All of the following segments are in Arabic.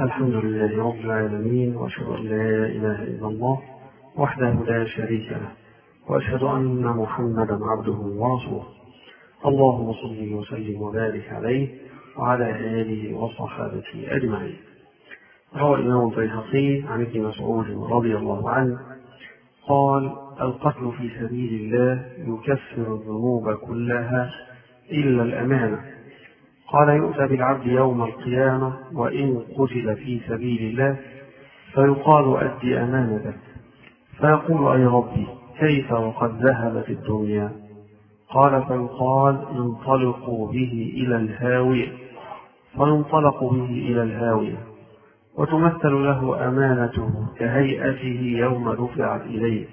الحمد لله رب العالمين وأشهد أن لا إله إلا الله وحده لا شريك له وأشهد أن محمدا عبده ورسوله. اللهم صل وسلم وبارك عليه وعلى آله وصحابته أجمعين. روى الإمام البيهقي عن ابن مسعود رضي الله عنه قال القتل في سبيل الله يكفر الذنوب كلها إلا الأمانة. قال يؤتى بالعبد يوم القيامة وإن قتل في سبيل الله فيقال أد أمانتك فيقول أي ربي كيف وقد ذهبت الدنيا؟ قال فيقال انطلقوا به إلى الهاوية. فينطلق به إلى الهاوية. وتمثل له أمانته كهيئته يوم دفعت إليه.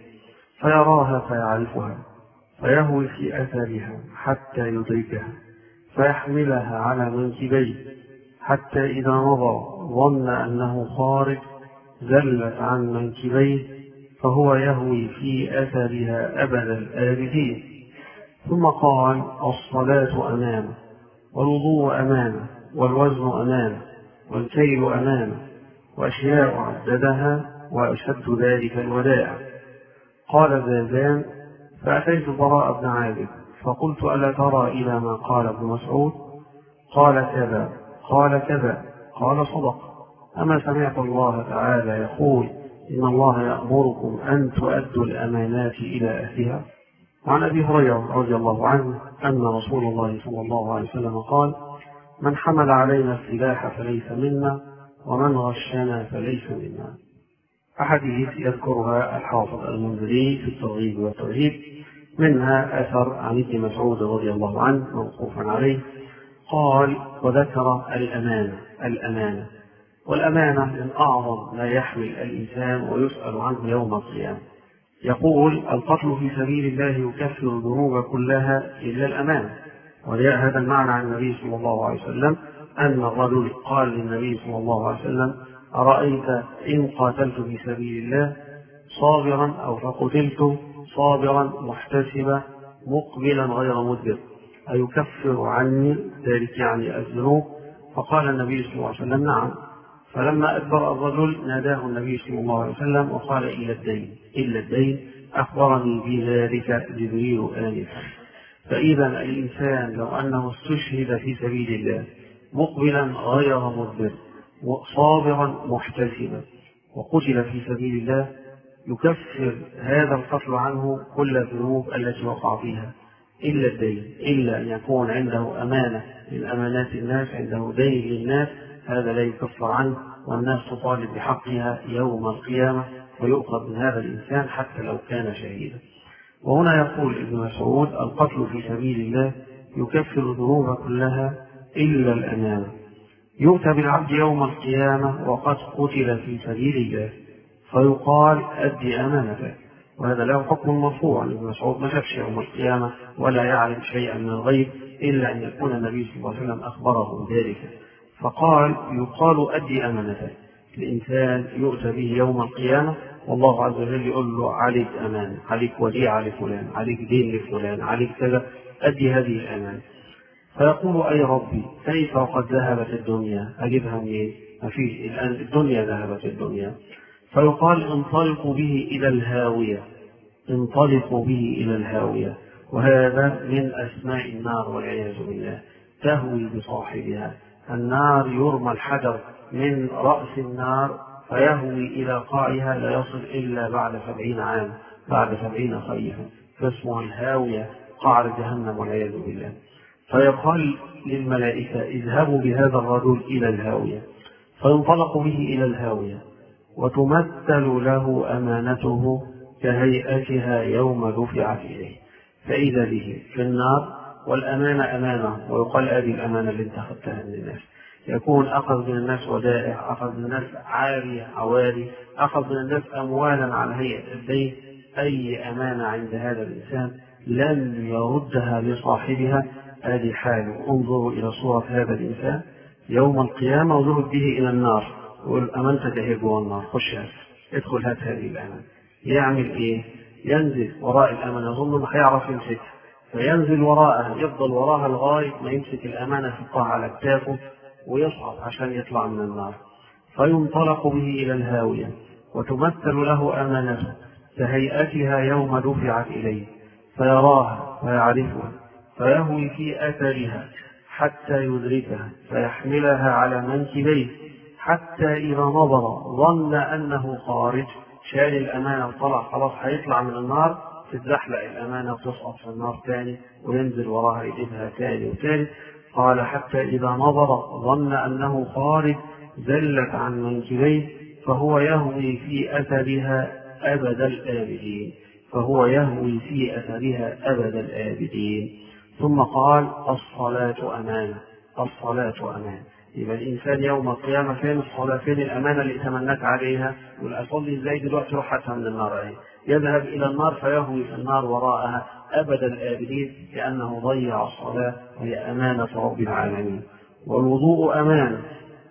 فيراها فيعرفها. فيهوي في أثرها حتى يدركها. فيحملها على منكبيه حتى إذا مضى ظن أنه خارج زلت عن منكبيه فهو يهوي في أثرها أبد الآبدين ثم قال الصلاة أمانة والوضوء أمانة والوزن أمانة والكيل أمانة وأشياء عددها وأشد ذلك الودائع قال زازان فأتيت براء بن عابد فقلت ألا ترى إلى ما قال ابن مسعود؟ قال كذا قال كذا قال صدق. أما سمعت الله تعالى يقول إن الله يأمركم أن تؤدوا الأمانات إلى أهلها. وعن أبي هريرة رضي الله عنه أن رسول الله صلى الله عليه وسلم قال من حمل علينا السلاح فليس منا ومن غشنا فليس منا. أحاديث يذكرها الحافظ المنذري في الترغيب والترهيب. منها أثر عن ابن مسعود رضي الله عنه موقوفا عليه قال وذكر الأمانة الأمانة. والأمانة من أعظم ما يحمل الإنسان ويسأل عنه يوم القيامة. يقول القتل في سبيل الله يكفر الذنوب كلها إلا الأمانة. وجاء هذا المعنى عن النبي صلى الله عليه وسلم أن الرجل قال للنبي صلى الله عليه وسلم أرأيت إن قاتلت في سبيل الله صابرا أو فقتلت؟ صابرا محتسبا مقبلا غير مدبر. أيكفر عني ذلك يعني الذنوب؟ فقال النبي صلى الله عليه وسلم نعم. فلما أدبر الرجل ناداه النبي صلى الله عليه وسلم وقال إلا الدين. إلا الدين. أخبرني بذلك جبريل آنفا. فإذا الإنسان لو أنه استشهد في سبيل الله مقبلا غير مدبر صابرا محتسبا وقتل في سبيل الله يكفر هذا القتل عنه كل الذنوب التي وقع فيها. إلا الدين إلا أن يكون عنده أمانة من أمانات الناس عنده دين للناس هذا لا يكفر عنه والناس تطالب بحقها يوم القيامة ويؤخذ من هذا الإنسان حتى لو كان شهيدا. وهنا يقول ابن مسعود القتل في سبيل الله يكفر الذنوب كلها إلا الأمانة. يؤتى بالعبد يوم القيامة وقد قتل في سبيل الله. فيقال أدي أمانتك. وهذا له حكم مرفوع ابن مسعود ما شافش يوم القيامة ولا يعلم شيئا من الغيب إلا أن يكون النبي صلى الله عليه وسلم أخبره بذلك. فقال يقال أدي أمانتك. الإنسان يؤتى به يوم القيامة والله عز وجل يقول له عليك أمانة عليك وديعة لفلان عليك دين لفلان عليك كذا. أدي هذه الأمانة. فيقول أي ربي كيف وقد ذهبت الدنيا؟ أجيبها منين؟ ما فيش الآن الدنيا ذهبت الدنيا فيقال انطلقوا به إلى الهاوية. انطلقوا به إلى الهاوية. وهذا من أسماء النار والعياذ بالله. تهوي بصاحبها. النار يرمى الحجر من رأس النار فيهوي إلى قاعها لا يصل إلا بعد سبعين عام بعد سبعين خريفا فاسمها الهاوية قعر جهنم والعياذ بالله. فيقال للملائكة اذهبوا بهذا الرجل إلى الهاوية. فينطلق به إلى الهاوية. وتمثل له أمانته كهيئتها يوم دفعت إليه. فإذا به في النار والأمانة أمانة ويقال هذه الأمانة اللي انت أخذتها من الناس. يكون أخذ من الناس ودائع أخذ من الناس عارية عواري أخذ من الناس أموالا على هيئة الدين. أي أمانة عند هذا الإنسان لن يردها لصاحبها. هذه حاله انظروا إلى صورة هذا الإنسان. يوم القيامة وذهب به إلى النار. يقول أمنتك هي جوه النار خش هات ادخل هات هذه الأمانة يعمل إيه؟ ينزل وراء الأمانة يظن إنه هيعرف يمسكها فينزل وراءها يفضل وراها لغاية ما يمسك الأمانة يحطها على كتافه ويصعد عشان يطلع من النار. فينطلق به إلى الهاوية وتمثل له أمانته كهيئتها يوم دفعت إليه. فيراها ويعرفها فيهوي في أثرها حتى يدركها فيحملها على منكبيه. حتى إذا نظر ظن أنه خارج شال الأمانة وطلع خلاص هيطلع من النار. تتزحلق الأمانة وتسقط في النار تاني وينزل وراها يجيبها تاني وتاني. قال حتى إذا نظر ظن أنه خارج زلت عن منكبيه فهو يهوي في أثرها أبد الآبدين. فهو يهوي في أثرها أبد الآبدين. ثم قال الصلاة أمانة الصلاة أمانة. يبقى الإنسان يوم القيامة فين الصلاة؟ فين الأمانة اللي تمناك عليها؟ يقول أصلي إزاي دلوقتي روح من النار أهي يذهب إلى النار فيهوي في النار وراءها أبد الآبدين لأنه ضيع الصلاة وهي أمانة رب العالمين. والوضوء أمانة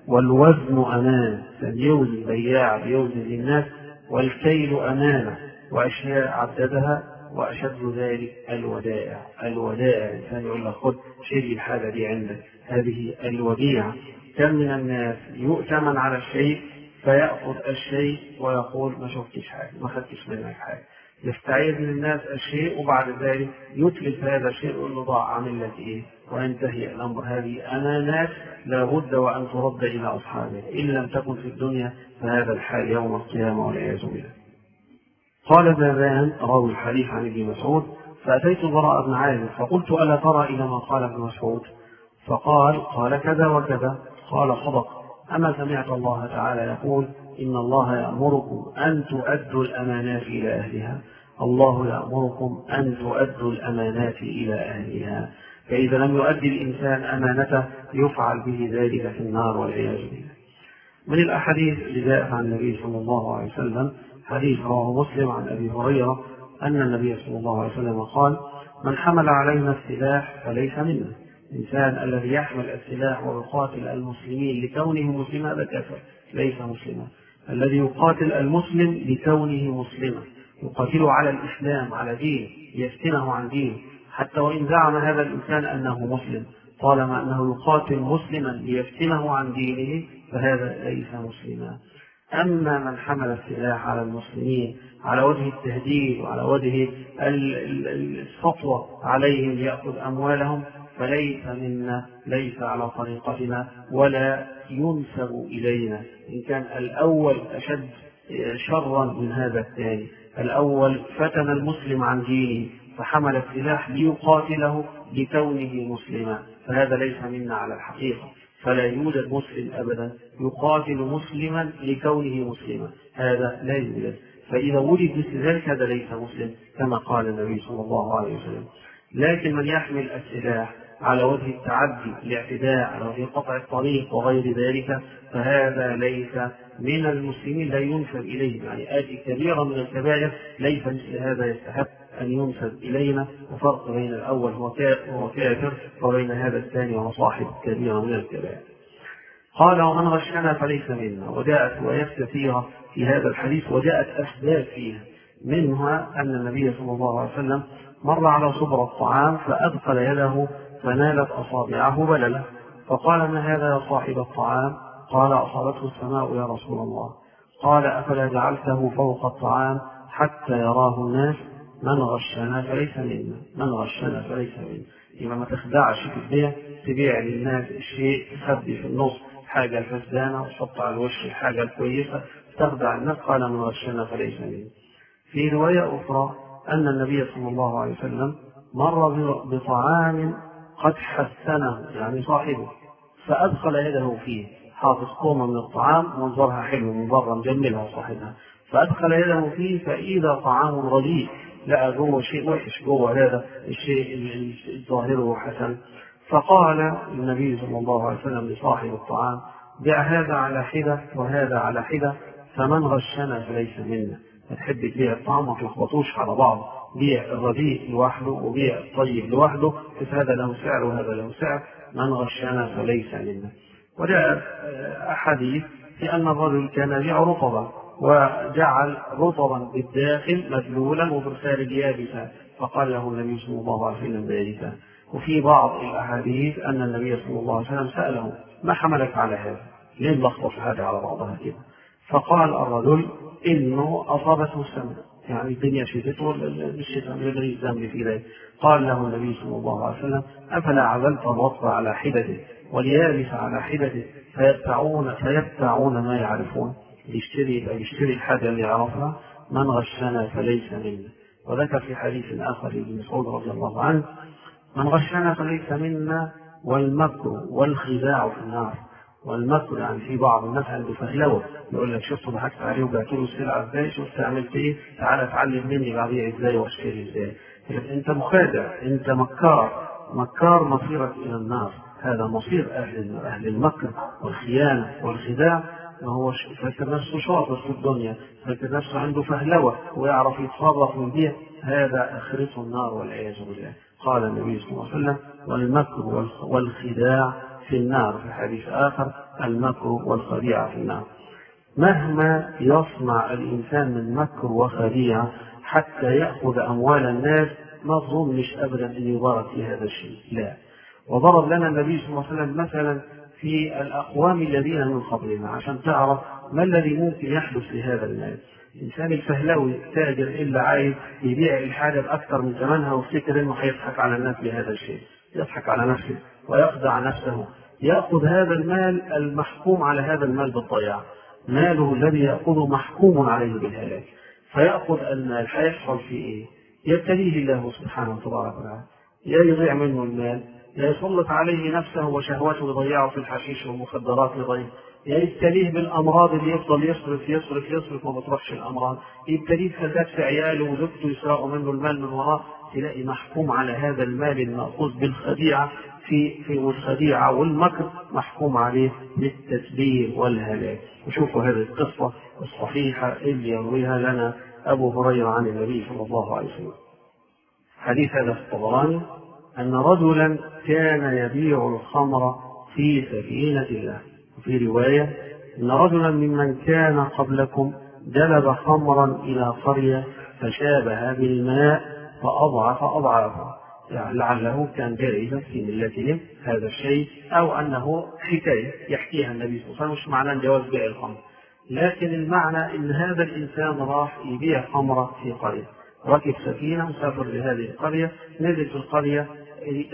والوزن أمانة فليوزن بياع بيوزن للناس والكيل أمانة وأشياء عددها وأشد ذلك الودائع. الودائع الإنسان يقول لك خذ شيل الحاجة دي عندك. هذه الوديعة. كم من الناس يؤتمن على الشيء فيأخذ الشيء ويقول ما شفتش حاجة ما خدتش منك حاجة. يستعيذ من الناس الشيء وبعد ذلك يتلف هذا الشيء ويقول له ضاع عامل لك إيه؟ وينتهي الأمر. هذه أمانات لابد وأن ترد إلى أصحابها. إن لم تكن في الدنيا فهذا الحال يوم القيامة والعياذ بالله. قال ذابان راوي الحديث عن ابن مسعود فأتيت البراء بن عازب فقلت ألا ترى إلى ما قال ابن مسعود؟ فقال قال كذا وكذا. قال صدق أما سمعت الله تعالى يقول إن الله يأمركم أن تؤدوا الأمانات إلى أهلها. الله يأمركم أن تؤدوا الأمانات إلى أهلها. فإذا لم يؤدي الإنسان أمانته يفعل به ذلك في النار والعياذ بالله. من الأحاديث اللي جاءت عن النبي صلى الله عليه وسلم حديث رواه مسلم عن أبي هريرة أن النبي صلى الله عليه وسلم قال من حمل علينا السلاح فليس منا. الإنسان الذي يحمل السلاح ويقاتل المسلمين لكونه مسلما هذا كافر ليس مسلما. الذي يقاتل المسلم لكونه مسلما. يقاتله على الإسلام على دين يفتنه عن دينه حتى وإن زعم هذا الإنسان أنه مسلم طالما أنه يقاتل مسلما ليفتنه عن دينه فهذا ليس مسلما. أما من حمل السلاح على المسلمين على وجه التهديد وعلى وجه السطوة عليهم ليأخذ أموالهم فليس منا ليس على طريقتنا ولا ينسب إلينا. إن كان الأول أشد شرا من هذا الثاني. الأول فتن المسلم عن دينه فحمل السلاح ليقاتله لكونه مسلما. فهذا ليس منا على الحقيقة. فلا يوجد مسلم أبدا يقاتل مسلما لكونه مسلما. هذا لا يوجد. فإذا وجد مثل ذلك هذا ليس مسلم كما قال النبي صلى الله عليه وسلم. لكن من يحمل السلاح على وجه التعدي الاعتداء على وجه قطع الطريق وغير ذلك فهذا ليس من المسلمين لا ينسب إليه يعني آتي كبيرة من الكبائر ليس مثل هذا يستحق أن ينسب إلينا. وفرق بين الأول هو كافر وبين هذا الثاني وهو صاحب كبيرة من الكبائر. قال ومن غشنا فليس منا. وجاءت روايات كثيرة في هذا الحديث وجاءت أسباب فيها. منها أن النبي صلى الله عليه وسلم مر على صبر الطعام فأدخل يده فنالت أصابعه بللة. فقال ما هذا يا صاحب الطعام؟ قال أصابته السماء يا رسول الله. قال أفلا جعلته فوق الطعام حتى يراه الناس؟ من غشنا فليس منا. من غشنا فليس منا. يبقى ما تخدعش في البيع. تبيع للناس الشيء تخبي في النص حاجة الفسدانة وتحط على الوش الحاجة الكويسة تخدع الناس. قال من غشنا فليس منا. في رواية أخرى أن النبي صلى الله عليه وسلم مر بطعام قد حسنه يعني صاحبه فأدخل يده فيه. حاطط كومة من الطعام منظرها حلو من بره مجملها صاحبها. فأدخل يده فيه فإذا طعام رديء لقى جوه شيء وحش جوه هذا الشيء ظاهره حسن. فقال النبي صلى الله عليه وسلم لصاحب الطعام بع هذا على حدة وهذا على حدة فمن غشنا فليس منا. تحب تبيع الطعام ما تلخبطوش على بعض. بيع الرديء لوحده وبيع الطيب لوحده بس هذا له سعر وهذا له سعر من غشنا فليس منا. وجاء أحاديث في أن الرجل كان يبيع رطبا وجعل رطبا بالداخل مبلولا وبالخارج يابسا فقال له النبي صلى الله عليه وسلم ذلك وفي بعض الأحاديث أن النبي صلى الله عليه وسلم سأله ما حملك على هذا؟ ليه نلخبط الحاجة على بعضها كده؟ فقال الرجل إنه أصابته السمع. يعني الدنيا شتت والشتاء من الذنب في ذلك. قال له النبي صلى الله عليه وسلم أفلا عزلت الرطب على حدته واليابس على حدته فيتبعون فيتبعون ما يعرفون. يشتري يشتري الحاجة اللي يعرفها. من غشنا فليس منا. وذكر في حديث آخر لابن مسعود رضي الله عنه من غشنا فليس منا والمكر والخداع في النار. والمكر يعني في بعض الناس عنده فهلوة. يقول لك شفت ضحكت عليه وبعت له السلعه إزاي شفت عملت إيه؟ تعالى اتعلم مني ببيع إزاي واشتري إزاي. انت مخادع انت مكار. مكار مصيرك إلى النار. هذا مصير أهل أهل المكر والخيانة والخداع. ما هو فاكر نفسه شاطر في الدنيا. فاكر نفسه عنده فهلوة. ويعرف يتصرف ويبيع هذا أخرته النار والعياذ بالله. قال النبي صلى الله عليه وسلم والمكر والخداع في النار في حديث آخر المكر والخديعة في النار. مهما يصنع الإنسان من مكر وخديعة حتى يأخذ أموال الناس ما تظنش أبدا أن يبارك في هذا الشيء. لا. وضرب لنا النبي صلى الله عليه وسلم مثلا في الأقوام الذين من قبلنا عشان تعرف ما الذي ممكن يحدث في هذا المال. الإنسان الفهلوي التاجر إلا عايز يبيع الحاجة بأكثر من ثمنها ويفتكر إنه هيضحك على الناس بهذا الشيء. يضحك على نفسه ويخدع نفسه يأخذ هذا المال المحكوم على هذا المال بالضياع. ماله الذي يأخذه محكوم عليه بالهلاك فيأخذ المال هيحصل فيه إيه؟ يبتليه الله سبحانه تبارك وتعالى. يا يضيع منه المال يا يسلط عليه نفسه وشهوته يضيعه في الحشيش والمخدرات يا يبتليه بالأمراض اللي يفضل يصرف يصرف يصرف وما بتروحش الأمراض. يبتليه بفساد في عياله وزوجته يسرقوا منه المال من وراه تلاقي محكوم على هذا المال المأخوذ بالخديعة في في والخديعة والمكر محكوم عليه بالتدبير والهلاك. وشوفوا هذه القصة الصحيحة اللي يرويها لنا أبو هريرة عن النبي صلى الله عليه وسلم. حديث هذا الطبراني أن رجلا كان يبيع الخمر في سفينة الله. وفي رواية أن رجلا ممن كان قبلكم جلب خمرا إلى قرية فشابه بالماء فأضعف أضعافه يعني لعله كان جائزا في ملتهم هذا الشيء أو أنه حكاية يحكيها النبي صلى الله عليه وسلم مش معنى جواز بيع الخمر؟ لكن المعنى أن هذا الإنسان راح يبيع خمرة في قرية. ركب سفينة وسافر لهذه القرية نزل في القرية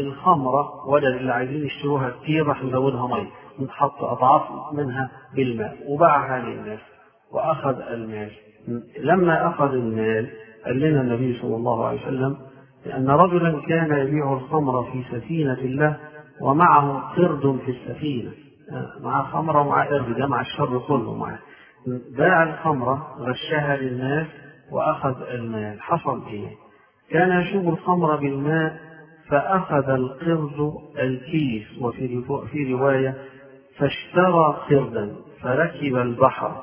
الخمرة وجد اللي عايزين يشتروها كتير راح يزودها مي. نحط أضعاف منها بالماء وباعها للناس وأخذ المال. لما أخذ المال قال لنا النبي صلى الله عليه وسلم لأن رجلا كان يبيع الخمر في سفينة الله ومعه قرد في السفينة. مع خمرة ومع قرد جمع الشر كله معه. باع الخمرة غشها للناس وأخذ المال حصل إيه؟ كان يشوب الخمر بالماء فأخذ القرد الكيس وفي في رواية فاشترى قردا فركب البحر.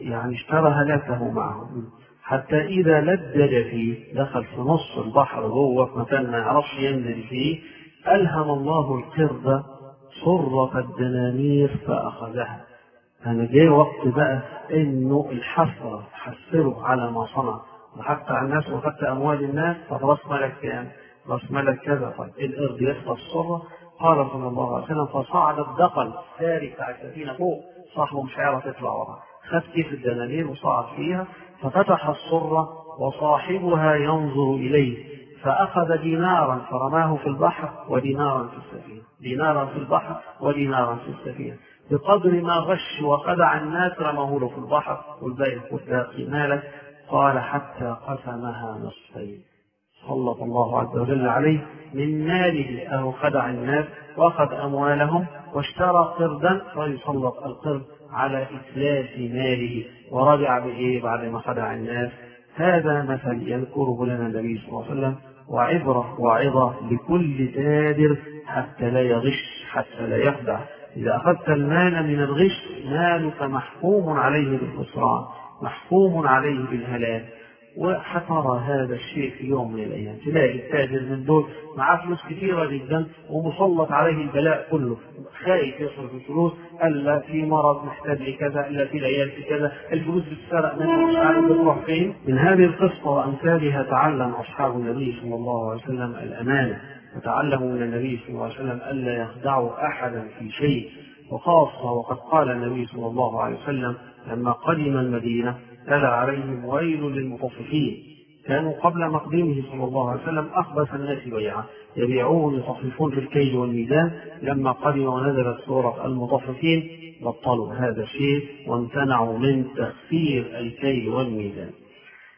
يعني اشترى هلاكه معه. حتى إذا لدج فيه دخل في نص البحر جوه في مكان ما يعرفش ينزل فيه ألهم الله القرد صرة الدنانير فأخذها. أنا جاي وقت بقى إنه الحسرة حسره على ما صنع. ضحكت على الناس وخدت أموال الناس. طب راس مالك كام؟ راس مالك كذا. طيب القرد يخطف الصرة قال صلى الله عليه وسلم فصعد الدقل الساري بتاع السفينة فوق. صاحبه مش هيعرف يطلع وراه خد كيس الدنانير وصعد فيها ففتح الصرة وصاحبها ينظر إليه فأخذ دينارا فرماه في البحر ودينارا في السفينة. دينارا في البحر ودينارا في السفينة. بقدر ما غش وخدع الناس رماه له في البحر. والباقي والباقي مالك. قال حتى قسمها نصفين. سلط الله عز وجل عليه. من ماله أو خدع الناس وأخذ أموالهم؟ واشترى قردا فيسلط القرد على إتلاف ماله ورجع بإيه بعد ما خدع الناس. هذا مثل يذكره لنا النبي صلى الله عليه وسلم وعبرة وعظة لكل تاجر حتى لا يغش حتى لا يخدع. إذا أخذت المال من الغش مالك محكوم عليه بالخسران محكوم عليه بالهلاك وحترى هذا الشيء في يوم من الأيام. تلاقي التاجر من دول معاه فلوس كثيرة جدا ومسلط عليه البلاء كله. خايف يصرف الفلوس. ألا في مرض محتاج لكذا ألا في العيال في كذا. الفلوس بتسرق منه. مش عارف بتروح فين؟ من هذه القصة وأمثالها تعلم أصحاب النبي صلى الله عليه وسلم الأمانة. وتعلموا من النبي صلى الله عليه وسلم ألا يخدعوا احدا في شيء. وخاصة وقد قال النبي صلى الله عليه وسلم لما قدم المدينة تلا عليهم ويل للمطففين. كانوا قبل مقدمه صلى الله عليه وسلم أخبث الناس بيعا يبيعون يطففون في الكيل والميزان. لما قدم ونزلت سورة المطففين بطلوا هذا الشيء وامتنعوا من تخسير الكيل والميزان.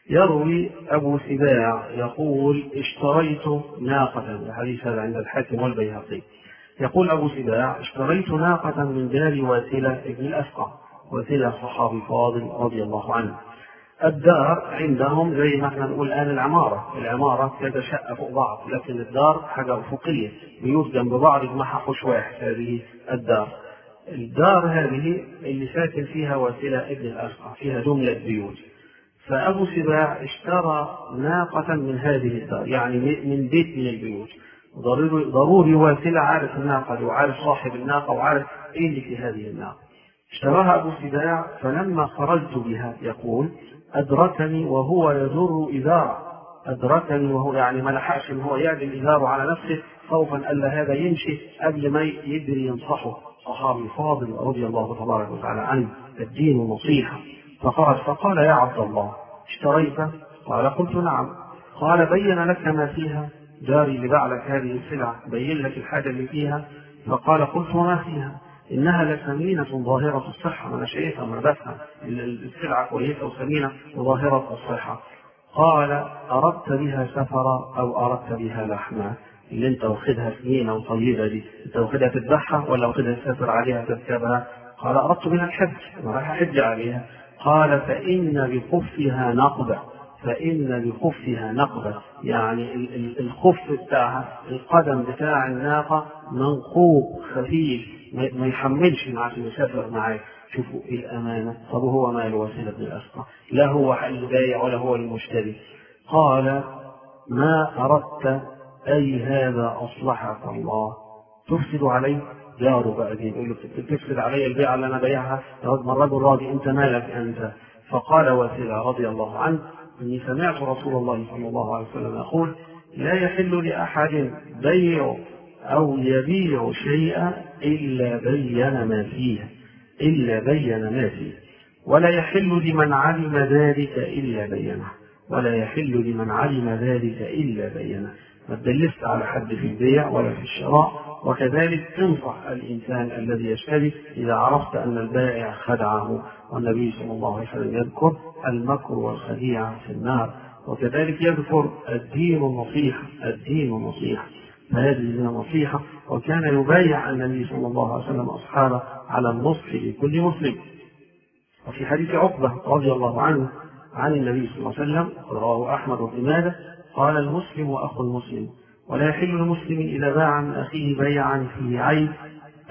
يروي أبو سباع يقول اشتريت ناقة. الحديث هذا عند الحاكم والبيهقي. يقول أبو سباع اشتريت ناقة من دار واسلة ابن الأسقع واسلة صحابي فاضل رضي الله عنه. الدار عندهم زي ما إحنا نقول الآن العمارة. العمارة كذا شقة فوق بعض لكن الدار حاجة أفقية بيوت جنب بعض يجمعها حوش واحد هذه الدار. الدار هذه اللي ساكن فيها واسلة ابن الأسقع فيها جملة بيوت. فأبو سباع اشترى ناقة من هذه الدار يعني من بيت من البيوت. ضروري, ضروري واسلة عارف الناقة وعارف صاحب الناقة وعارف إيه اللي في هذه الناقة. اشتراها أبو سباع فلما خرجت بها يقول أدركني وهو يجر إزاره أدركني وهو يعني ما لحقش إن هو يعدل إزاره على نفسه خوفا ألا هذا يمشي قبل ما يدري ينصحه. صحابي فاضل رضي الله تبارك وتعالى عنه الدين نصيحة. فخرج فقال يا عبد الله اشتريت؟ قال قلت نعم. قال بين لك ما فيها. جاري اللي باع لك هذه السلعة بين لك الحاجة اللي فيها. فقال قلت وما فيها؟ إنها لثمينة ظاهرة الصحة. أنا شايفها ما بفهم السلعة كويسة وثمينة وظاهرة الصحة. قال أردت بها سفرا أو أردت بها لحما؟ اللي أنت واخدها سنين أو طيبة دي أنت واخدها تذبحها ولا واخدها تسافر عليها تركبها قال أردت بها الحج. أنا رايح أحج عليها. قال فإن بخفها نقبة. فإن بخفها نقبة. يعني الخف بتاعها القدم بتاع الناقة منقوب خفيف. ما يحملش عشان يسافر معاه شوفوا إيه الأمانة. طب هو مال وسيلة بن الأسقى لا هو البايع ولا هو المشتري. قال ما أردت أي هذا أصلحك الله. تفسد عليه؟ جاره بقى دي يقول له تفسد علي البيعة اللي أنا بايعها؟ ما الرجل راضي أنت مالك أنت؟ فقال وسيلة رضي الله عنه إني سمعت رسول الله صلى الله عليه وسلم يقول لا يحل لأحد بيع أو يبيع شيئا إلا بين ما فيه إلا بين ما فيه. ولا يحل لمن علم ذلك إلا بينه. ولا يحل لمن علم ذلك إلا بينه. ما تدلست على حد في البيع ولا في الشراء. وكذلك تنصح الإنسان الذي يشتري إذا عرفت أن البائع خدعه. والنبي صلى الله عليه وسلم يذكر المكر والخديعة في النار. وكذلك يذكر الدين النصيحة الدين النصيحة فهذه نصيحة وكان يبايع النبي صلى الله عليه وسلم أصحابه على النصح لكل مسلم. وفي حديث عقبة رضي الله عنه عن النبي صلى الله عليه وسلم رواه أحمد بن ماجه قال المسلم أخو المسلم ولا يحل المسلم إذا باع من أخيه بيعا فيه عيب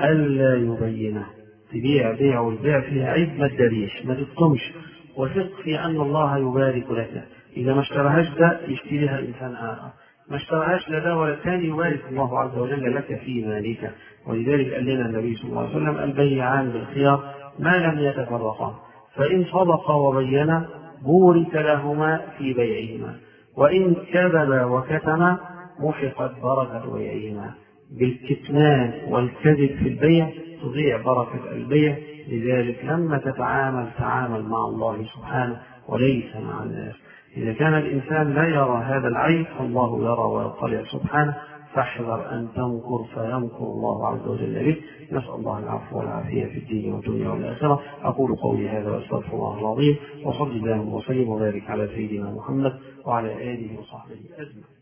ألا يبينه. تبيع بيع والبيع فيه عيب ما تدريش ما تكتمش وثق في أن الله يبارك لك. إذا ما اشتراهاش ده يشتريها الإنسان آخر. ما اشتراهاش لا ده ولا الثاني يبارك الله عز وجل لك في مالك ولذلك قال لنا النبي صلى الله عليه وسلم البيعان بالخيار ما لم يتفرقا. فإن صدقا وبينا بورك لهما في بيعهما. وإن كذبا وكتما محقت بركة بيعهما. بالكتمان والكذب في البيع تضيع بركة البيع. لذلك لما تتعامل تعامل مع الله سبحانه وليس مع الناس. إذا كان الإنسان لا يرى هذا العيب فالله يرى ويطلع سبحانه فاحذر أن تنكر فينكر الله عز وجل بك نسأل الله العفو والعافية في الدين والدنيا والآخرة. أقول قولي هذا وأستغفر الله العظيم وصلي اللهم وسلم وبارك على سيدنا محمد وعلى آله وصحبه أجمعين.